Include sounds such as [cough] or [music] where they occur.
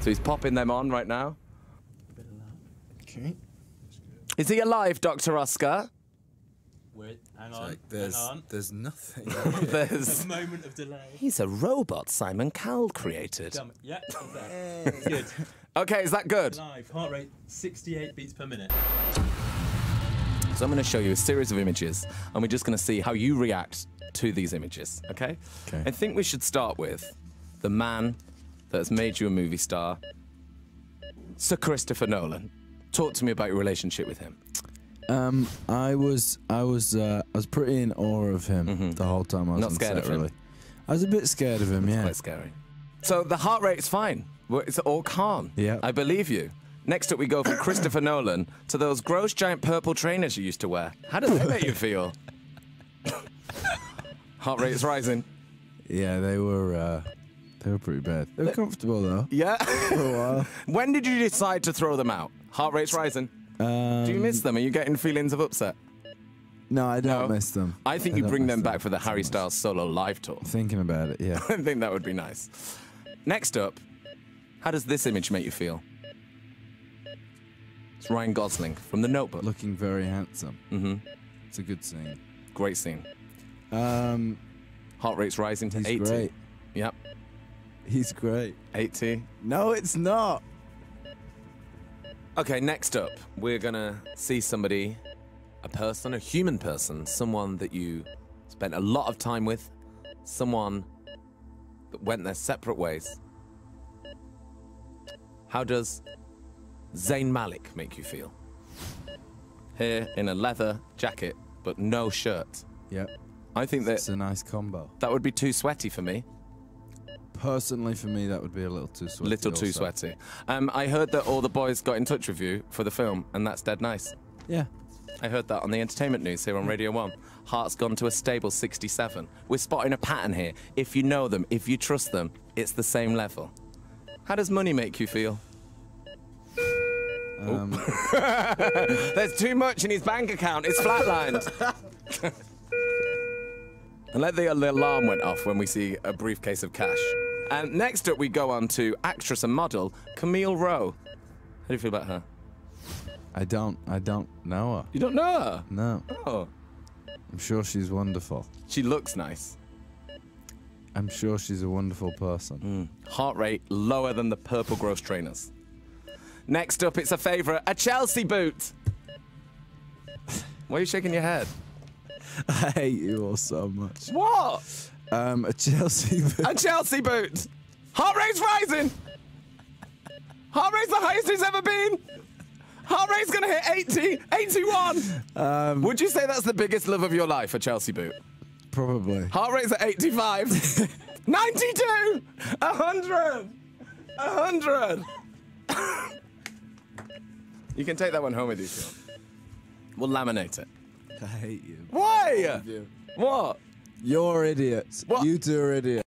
So he's popping them on right now. Okay. Is he alive, Dr. Oscar? Wait, hang on. Like there's hang on. there's nothing. [laughs] [laughs] There's. A moment of delay. He's a robot Simon Cowell created. Come. Yeah. okay. Good. Okay, is that good? Live. Heart rate 68 beats per minute. So I'm going to show you a series of images, and we're just going to see how you react to these images, okay? Okay. I think we should start with the man that has made you a movie star, Sir Christopher Nolan. Talk to me about your relationship with him. um, I was I was uh, I was pretty in awe of him the whole time I was. Not scared set, of him? really. I was a bit scared of him, yeah. Quite scary. So the heart rate's fine. It's all calm. Yeah. I believe you. Next up, we go from Christopher Nolan to those gross giant purple trainers you used to wear. How does that make you feel? [laughs] heart rate's rising. Yeah, they were uh, they were pretty bad. They were comfortable though Yeah. for a while. [laughs] when did you decide to throw them out? Heart rate's rising. Um, Do you miss them? Are you getting feelings of upset? No, I don't No? miss them. I think you bring them back for the Harry. Styles solo live tour. Thinking about it, yeah. [laughs] I think that would be nice. Next up, how does this image make you feel? It's Ryan Gosling from The Notebook. Looking very handsome. hmm It's a good scene. Great scene. Um, Heart rate's rising to he's 80. great. Yep, He's great. 80. No, it's not. Okay, next up, we're gonna see somebody, a person, a human person, someone that you spent a lot of time with, someone that went their separate ways. How does Zayn Malik make you feel? Here in a leather jacket, but no shirt. Yep. I think that It's a nice combo. that would be too sweaty for me. Personally, for me, that would be a little too sweaty. Little too also. sweaty. Um, I heard that all the boys got in touch with you for the film, and that's dead nice. Yeah. I heard that on the entertainment news here on Radio 1. Heart's gone to a stable 67. We're spotting a pattern here. If you know them, if you trust them, it's the same level. How does money make you feel? Um, [laughs] There's too much in his bank account. It's flatlined. [laughs] and let the, the alarm went off when we see a briefcase of cash. And next up, we go on to actress and model Camille Rowe. How do you feel about her? I don't. I don't know her. You don't know her? No. Oh, I'm sure she's wonderful. she looks nice. I'm sure she's a wonderful person. Hmm. Heart rate lower than the purple gross trainers. Next up, it's a favourite, a Chelsea boot. Why are you shaking your head? [laughs] I hate you all so much. What? Um, a Chelsea. [laughs] Boot. A Chelsea boot. Heart rate's rising. Heart rate's the highest it's ever been. Heart rate's gonna hit 80, 81. um, Would you say that's the biggest love of your life, a Chelsea boot? probably. Heart rate's at 85. [laughs] 92. 100. 100. you can take that one home with you, Sean. We'll laminate it. I hate you. Why? You. What? You're idiots. What? You two are idiots.